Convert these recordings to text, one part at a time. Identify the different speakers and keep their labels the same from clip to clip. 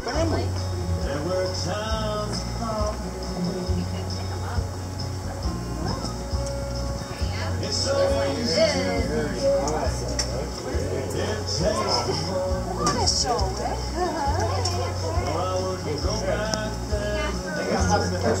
Speaker 1: family.
Speaker 2: There were times it's so easy. To it takes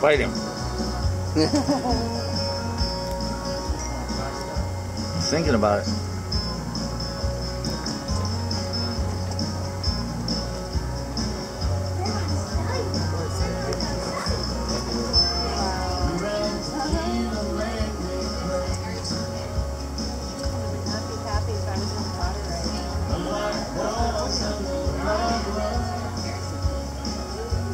Speaker 3: Fight him. Thinking about it.